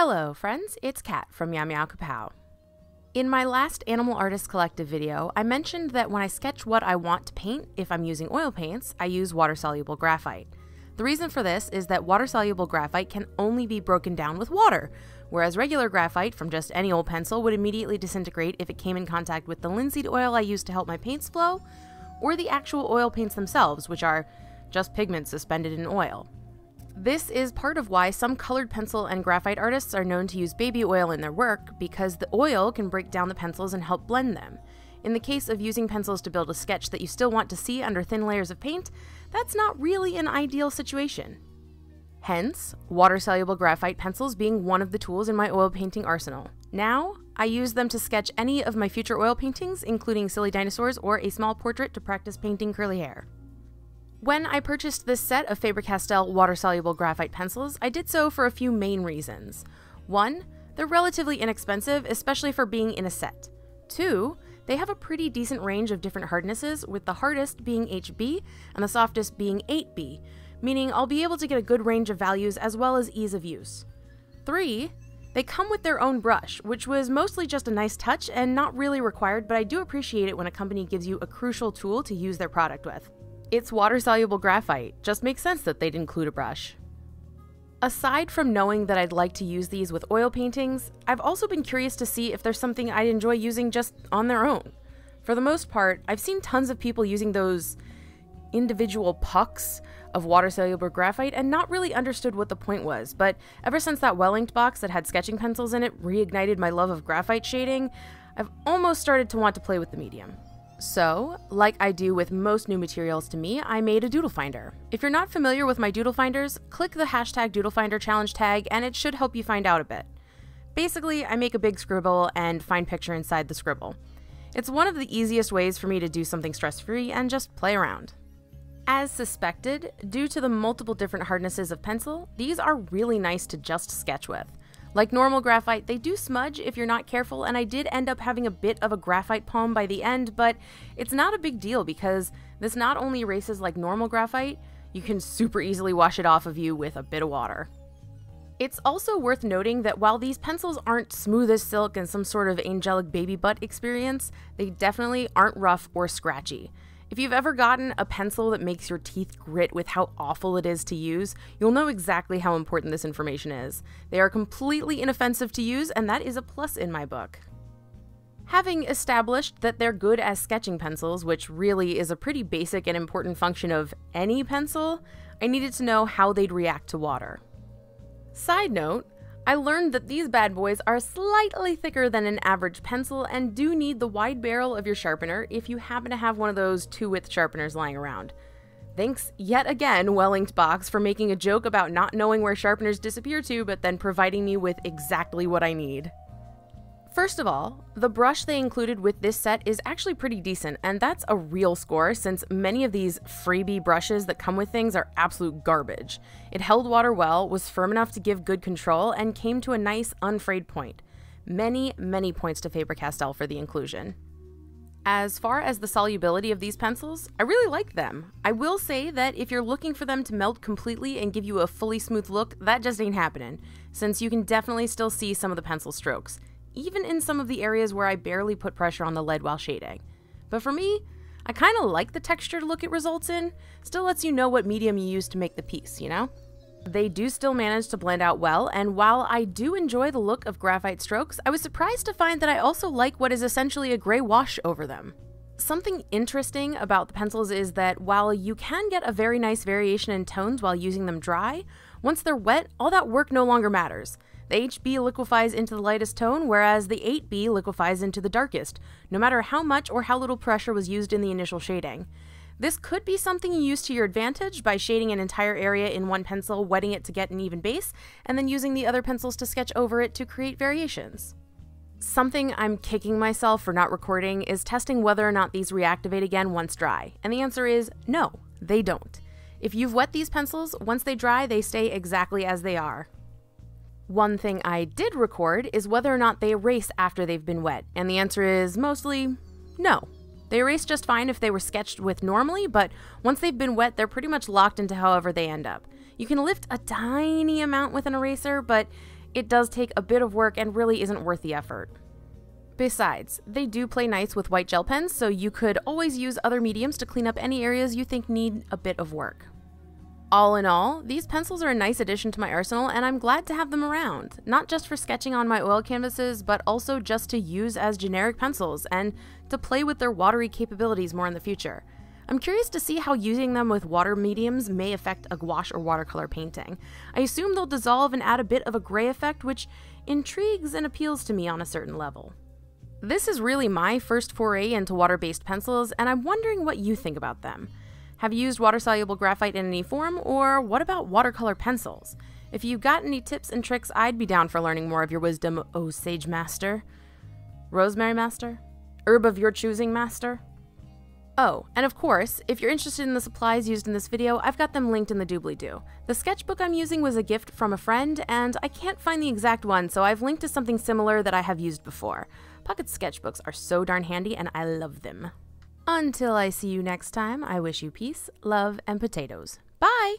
Hello, friends, it's Kat from Meow Meow Kapow. In my last Animal Artist Collective video, I mentioned that when I sketch what I want to paint, if I'm using oil paints, I use water-soluble graphite. The reason for this is that water-soluble graphite can only be broken down with water, whereas regular graphite from just any old pencil would immediately disintegrate if it came in contact with the linseed oil I use to help my paints flow, or the actual oil paints themselves, which are just pigments suspended in oil. This is part of why some colored pencil and graphite artists are known to use baby oil in their work, because the oil can break down the pencils and help blend them. In the case of using pencils to build a sketch that you still want to see under thin layers of paint, that's not really an ideal situation. Hence, water-soluble graphite pencils being one of the tools in my oil painting arsenal. Now, I use them to sketch any of my future oil paintings, including silly dinosaurs or a small portrait to practice painting curly hair. When I purchased this set of Faber-Castell water-soluble graphite pencils, I did so for a few main reasons. One, they're relatively inexpensive, especially for being in a set. Two, they have a pretty decent range of different hardnesses, with the hardest being HB and the softest being 8B, meaning I'll be able to get a good range of values as well as ease of use. Three, they come with their own brush, which was mostly just a nice touch and not really required, but I do appreciate it when a company gives you a crucial tool to use their product with. It's water-soluble graphite, just makes sense that they'd include a brush. Aside from knowing that I'd like to use these with oil paintings, I've also been curious to see if there's something I'd enjoy using just on their own. For the most part, I've seen tons of people using those individual pucks of water-soluble graphite and not really understood what the point was, but ever since that well-inked box that had sketching pencils in it reignited my love of graphite shading, I've almost started to want to play with the medium. So, like I do with most new materials to me, I made a doodle finder. If you're not familiar with my doodle finders, click the hashtag doodle finder challenge tag and it should help you find out a bit. Basically, I make a big scribble and find picture inside the scribble. It's one of the easiest ways for me to do something stress-free and just play around. As suspected, due to the multiple different hardnesses of pencil, these are really nice to just sketch with. Like normal graphite, they do smudge if you're not careful, and I did end up having a bit of a graphite palm by the end, but it's not a big deal because this not only erases like normal graphite, you can super easily wash it off of you with a bit of water. It's also worth noting that while these pencils aren't smooth as silk and some sort of angelic baby butt experience, they definitely aren't rough or scratchy. If you've ever gotten a pencil that makes your teeth grit with how awful it is to use, you'll know exactly how important this information is. They are completely inoffensive to use, and that is a plus in my book. Having established that they're good as sketching pencils, which really is a pretty basic and important function of any pencil, I needed to know how they'd react to water. Side note, I learned that these bad boys are slightly thicker than an average pencil and do need the wide barrel of your sharpener if you happen to have one of those two-width sharpeners lying around. Thanks yet again, Well-Inked Box, for making a joke about not knowing where sharpeners disappear to, but then providing me with exactly what I need. First of all, the brush they included with this set is actually pretty decent, and that's a real score since many of these freebie brushes that come with things are absolute garbage. It held water well, was firm enough to give good control, and came to a nice, unfrayed point. Many, many points to Faber-Castell for the inclusion. As far as the solubility of these pencils, I really like them. I will say that if you're looking for them to melt completely and give you a fully smooth look, that just ain't happening, since you can definitely still see some of the pencil strokes even in some of the areas where I barely put pressure on the lead while shading. But for me, I kind of like the textured look it results in, still lets you know what medium you use to make the piece, you know? They do still manage to blend out well, and while I do enjoy the look of graphite strokes, I was surprised to find that I also like what is essentially a gray wash over them. Something interesting about the pencils is that while you can get a very nice variation in tones while using them dry, once they're wet, all that work no longer matters. The HB liquefies into the lightest tone, whereas the 8B liquefies into the darkest, no matter how much or how little pressure was used in the initial shading. This could be something you use to your advantage by shading an entire area in one pencil, wetting it to get an even base, and then using the other pencils to sketch over it to create variations. Something I'm kicking myself for not recording is testing whether or not these reactivate again once dry, and the answer is no, they don't. If you've wet these pencils, once they dry, they stay exactly as they are. One thing I did record is whether or not they erase after they've been wet, and the answer is mostly no. They erase just fine if they were sketched with normally, but once they've been wet, they're pretty much locked into however they end up. You can lift a tiny amount with an eraser, but it does take a bit of work and really isn't worth the effort. Besides, they do play nice with white gel pens, so you could always use other mediums to clean up any areas you think need a bit of work. All in all, these pencils are a nice addition to my arsenal and I'm glad to have them around, not just for sketching on my oil canvases, but also just to use as generic pencils and to play with their watery capabilities more in the future. I'm curious to see how using them with water mediums may affect a gouache or watercolor painting. I assume they'll dissolve and add a bit of a gray effect, which intrigues and appeals to me on a certain level. This is really my first foray into water-based pencils, and I'm wondering what you think about them. Have you used water-soluble graphite in any form, or what about watercolor pencils? If you've got any tips and tricks, I'd be down for learning more of your wisdom, oh Sage Master. Rosemary Master? Herb of your choosing, Master? Oh, and of course, if you're interested in the supplies used in this video, I've got them linked in the doobly-doo. The sketchbook I'm using was a gift from a friend, and I can't find the exact one, so I've linked to something similar that I have used before. Pocket sketchbooks are so darn handy, and I love them. Until I see you next time, I wish you peace, love, and potatoes. Bye!